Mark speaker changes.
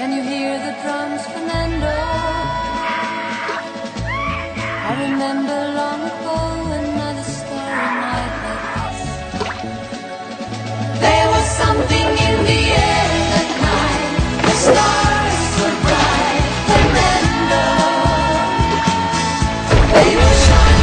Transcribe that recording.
Speaker 1: Can you hear the drums, Fernando? I remember long ago another starry night like this. There was something in the air that night. The stars were bright, Fernando. They were shining.